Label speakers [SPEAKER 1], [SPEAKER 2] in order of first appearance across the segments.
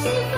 [SPEAKER 1] Thank you.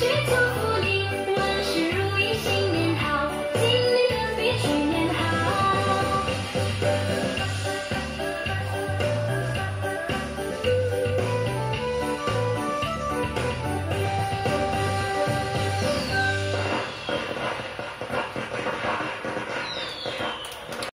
[SPEAKER 1] She